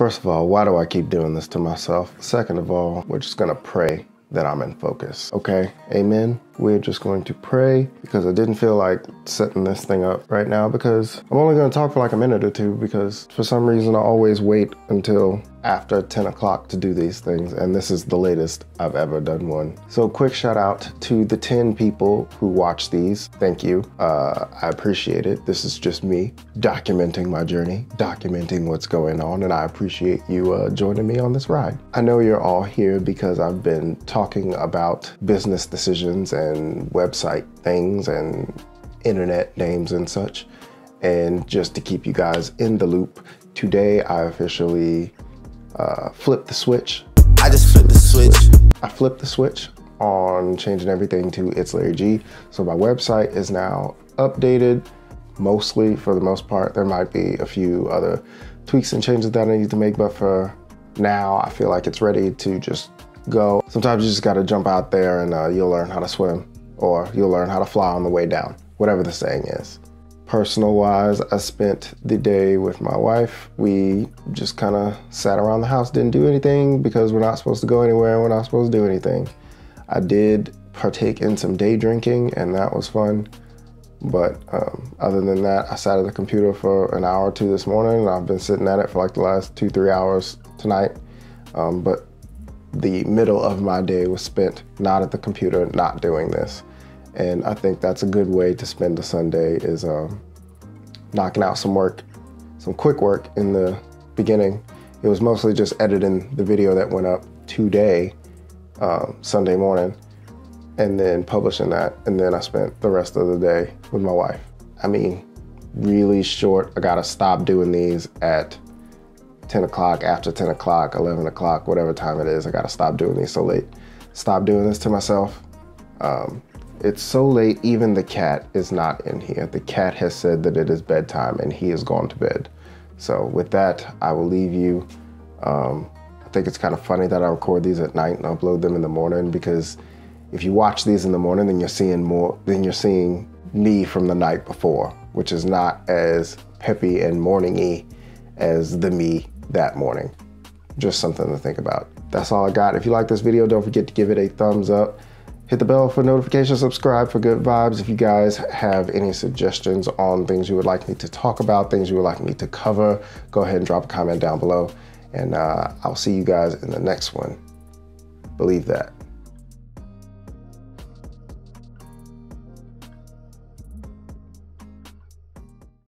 First of all, why do I keep doing this to myself? Second of all, we're just gonna pray that I'm in focus. Okay, amen. We're just going to pray because I didn't feel like setting this thing up right now because I'm only going to talk for like a minute or two because for some reason I always wait until after 10 o'clock to do these things and this is the latest I've ever done one. So quick shout out to the 10 people who watch these. Thank you. Uh, I appreciate it. This is just me documenting my journey, documenting what's going on and I appreciate you uh, joining me on this ride. I know you're all here because I've been talking about business decisions and and website things and internet names and such. And just to keep you guys in the loop, today I officially uh, flipped the switch. I just flipped the switch. I flipped the switch on changing everything to It's Larry G. So my website is now updated, mostly for the most part. There might be a few other tweaks and changes that I need to make, but for now, I feel like it's ready to just go. Sometimes you just gotta jump out there and uh, you'll learn how to swim or you'll learn how to fly on the way down, whatever the saying is. Personal wise, I spent the day with my wife. We just kind of sat around the house, didn't do anything because we're not supposed to go anywhere, we're not supposed to do anything. I did partake in some day drinking and that was fun. But um, other than that, I sat at the computer for an hour or two this morning and I've been sitting at it for like the last two, three hours tonight. Um, but the middle of my day was spent not at the computer, not doing this. And I think that's a good way to spend a Sunday is um, knocking out some work, some quick work in the beginning. It was mostly just editing the video that went up today, um, Sunday morning, and then publishing that. And then I spent the rest of the day with my wife. I mean, really short. I gotta stop doing these at 10 o'clock, after 10 o'clock, 11 o'clock, whatever time it is. I gotta stop doing these so late. Stop doing this to myself. Um, it's so late, even the cat is not in here. The cat has said that it is bedtime and he has gone to bed. So with that, I will leave you. Um, I think it's kind of funny that I record these at night and upload them in the morning because if you watch these in the morning, then you're seeing more, then you're seeing me from the night before, which is not as peppy and morningy as the me that morning. Just something to think about. That's all I got. If you like this video, don't forget to give it a thumbs up. Hit the bell for notifications, subscribe for good vibes. If you guys have any suggestions on things you would like me to talk about, things you would like me to cover, go ahead and drop a comment down below. And uh, I'll see you guys in the next one. Believe that.